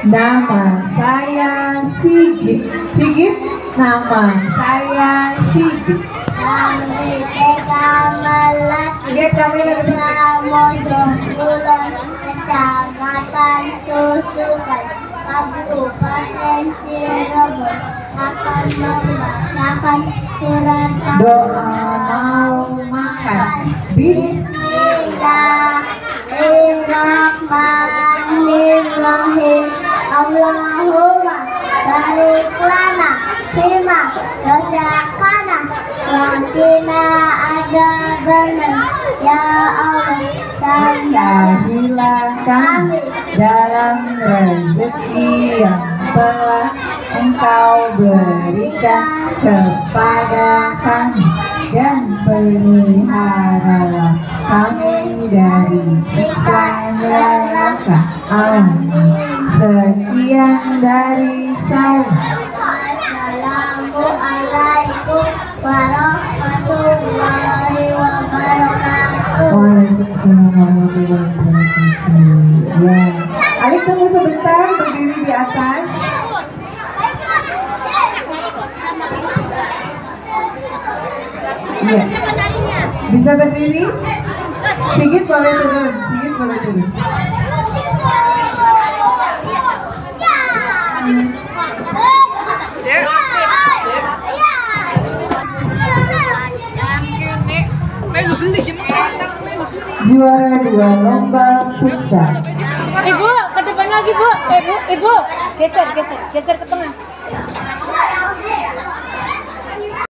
Nama saya Sigit. Sigit, nama saya Sigit. Kami Kamalat Sigit, kami Kulon Kecamatan Susukan Kabupaten Cirebon akan membacakan surat doa mau makan. Bis Allahumma barik lana fima razaqana wa qina adzabannar ya Allah saya hilangkan dalam rezeki yang telah engkau berikan kepada kami dan peliharalah kami dari siksa neraka. Amin. Dari saya. Assalamualaikum warahmatullahi wabarakatuh Waalaikumsalam warahmatullahi wabarakatuh. Ya. Alif tunggu sebentar berdiri di atas. Iya. Bisa berdiri? Sigit boleh turun. Sigit boleh turun. Juara dua lomba futsal. Ibu, ke depan lagi, Bu. Eh, Bu, Ibu. Geser, geser, geser ke tengah.